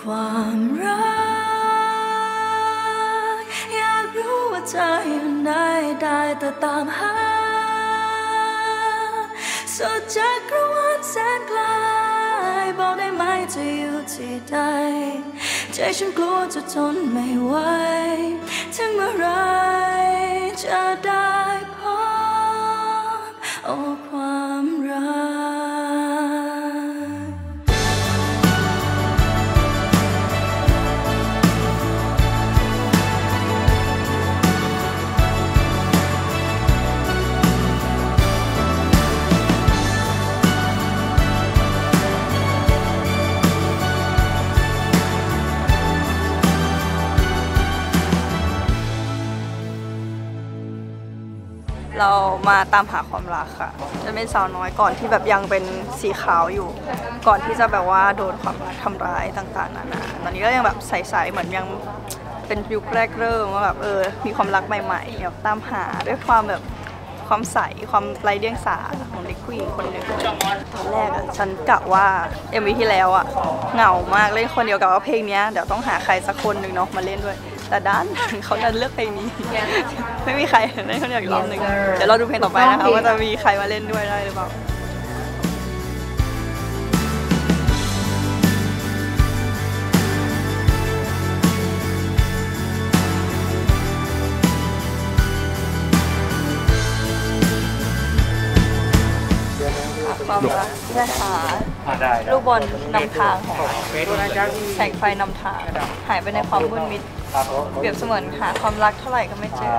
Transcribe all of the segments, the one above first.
ความรัก อยากรู้ว่าเธออยู่ไหนได้แต่ตามหา สุดจักรวาลแสนไกลบอกได้ไหมจะอยู่ที่ใดใจฉันกลัวจะทนไม่ไหวถึงเมื่อไรจะได้ เรามาตามหาความรักค่ะ จะเป็นสาวน้อยก่อนที่แบบยังเป็นสีขาวอยู่ ก่อนที่จะแบบว่าโดนความรักทำร้ายต่างๆนานาตอนนี้ก็ยังแบบใสๆเหมือนยังเป็นยุคแรกเริ่มว่าแบบเออ มีความรักใหม่ๆแบบตามหาด้วยความแบบความใสความไร้เดียงสาของเด็กผู้หญิงคนหนึ่งตอนแรกอะฉันกะว่า MV ที่แล้วอะเหงามากเล่นคนเดียวกับว่าเพลงนี้เดี๋ยวต้องหาใครสักคนหนึ่งเนาะมาเล่นด้วย แต่ด้านเขาดันเลือกเพลงนี้ ไม่มีใครเล่นคนเดียวอีกรอบหนึ่งเดี๋ยวเราดูเพลงต่อไปนะคะว่าจะมีใครมาเล่นด้วยได้หรือเปล่า ความรักและหาลูกบอลนำทางของเราแสงไฟนำทาง หายไปในความมืดมิด เปรียบเสมือนหาความรักเท่าไหร่ก็ไม่เจอ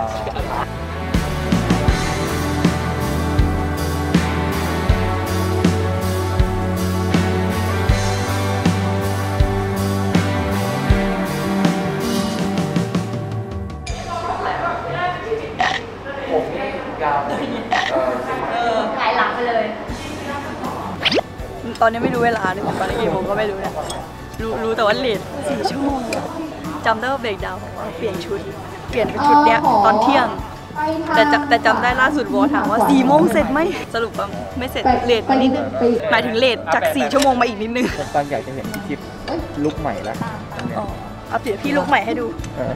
ตอนนี้ไม่รู้เวลาด้วยตอนนี้กี่โมงก็ไม่รู้เนี่ยรู้รู้แต่ว่าเลทสี่ชั่วโมงจำได้ว่าเบรกดาวน์ของเราเปลี่ยนชุด เปลี่ยนชุดเนี้ยตอนเที่ยง แต่จะแต่จำได้ล่าสุดวอถามว่าสี่โมงเสร็จไหมสรุปว่าไม่เสร็จเลทมานิดนึงหมายถึงเลทจากสี่ชั่วโมงมาอีกนิดนึงตอนอยากจะเห็นคลิปลุกใหม่แล้วอันเนี้ยอ๋อเอาเปลี่ยนพี่ลุกใหม่ให้ดูเออ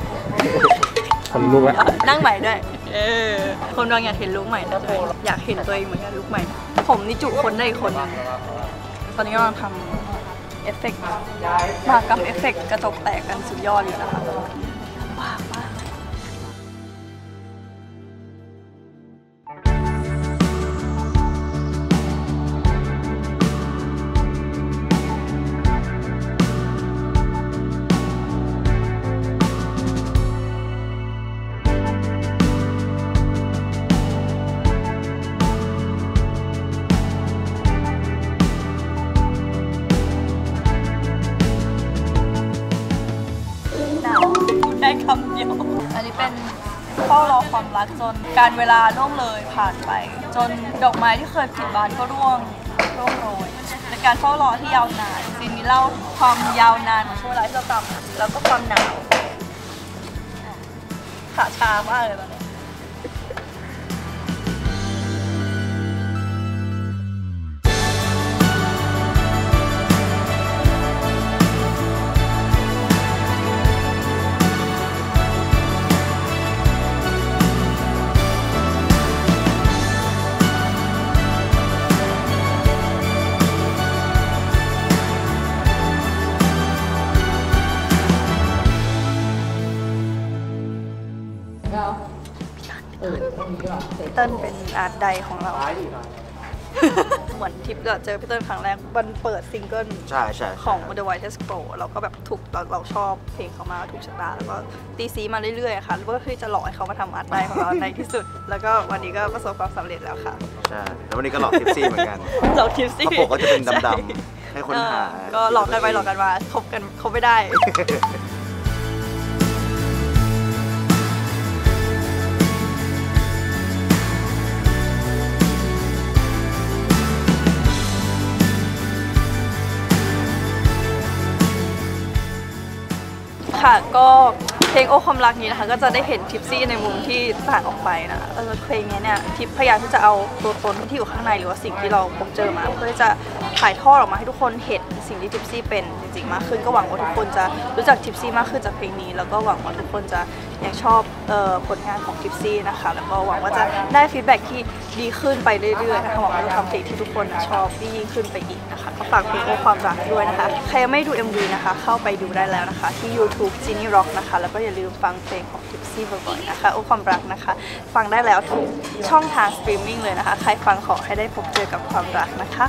คนลุกแล้วนั่งใหม่ด้วยเออคนบางอยากเห็นลุกใหม่นะตัวเองอยากเห็นตัวเองเหมือนกันลุกใหม่ ผมนี่จุคนได้อีกคนหนึง ตอนนี้กำลังทำเอฟเฟกต์มากกับเอฟเฟกต์กระจกแตกกันสุดยอดอยู่นะคะ นนี้เป็นเฝ้ารอความรักจนการเวลาล่วงเลยผ่านไป จนดอกไม้ที่เคยผิดบานก็ร่วงร่วงโรยเป็นการเฝ้ารอที่ยาวนานซีนนี้เล่าความยาวนานของช่วงเวลาที่เราต่ำแล้วก็ความหนาวขาชามากเลยตอนนี้ พี่เติ้ลเป็น art di ของเรา เหมือนทิปก็เจอพี่เติ้ลครั้งแรกวันเปิดซิงเกิลใช่ใช่ของ The White Pro เราก็แบบถูกเราเราชอบเพลงเขามากถูกชะตา แล้วก็ตีซี้มาเรื่อยๆค่ะแล้วก็คือจะหลอกให้เขามาทำ art di ของเราในที่สุด แล้วก็วันนี้ก็ประสบความสำเร็จแล้วค่ะ ใช่แล้ววันนี้ก็หลอกทิปซี่เหมือนกันเราทิปซี่เพราะปกก็จะเป็นดำๆให้คนหาเออก็หลอกกันไปหลอกกันมาคบกันคบไม่ได้ ค่ะ ก็ เพลงโอ้ความรักนี้นะคะ ก็จะได้เห็นทิปซี่ในมุมที่ต่างออกไปนะเออเพลงนี้เนี่ยทิปพยายามที่จะเอาตัวตนที่อยู่ข้างในหรือว่าสิ่งที่เราพบเจอมา เพื่อจะถ่ายทอดออกมาให้ทุกคนเห็นสิ่งที่ทิปซี่เป็นจริงๆมากขึ้นก็หวังว่าทุกคนจะรู้จักทิปซี่มากขึ้นจากเพลงนี้ แล้วก็หวังว่าทุกคนจะยังชอบออผลงานของทิปซี่นะคะแล้วก็หวังว่าจะได้ feedback ที่ดีขึ้นไปเรื่อยๆนะคะหวังว่าจะทำเพลงที่ทุกคนชอบยิ่งขึ้นไปอีกนะคะก็ฝากเพลงโอ้ความรักด้วยนะคะใครยังไม่ดู MV นะคะเข้าไปดูได้แล้วนะคะที่ YouTube g e n i e Rock นะคะแล้วก็อย่าลืมฟังเพลงของ Tipsy บ่อยๆนะคะโอ้ความรักนะคะ ฟังได้แล้วทุกช่องทางสตรีมมิ่งเลยนะคะ ใครฟังขอให้ได้พบเจอกับความรักนะคะ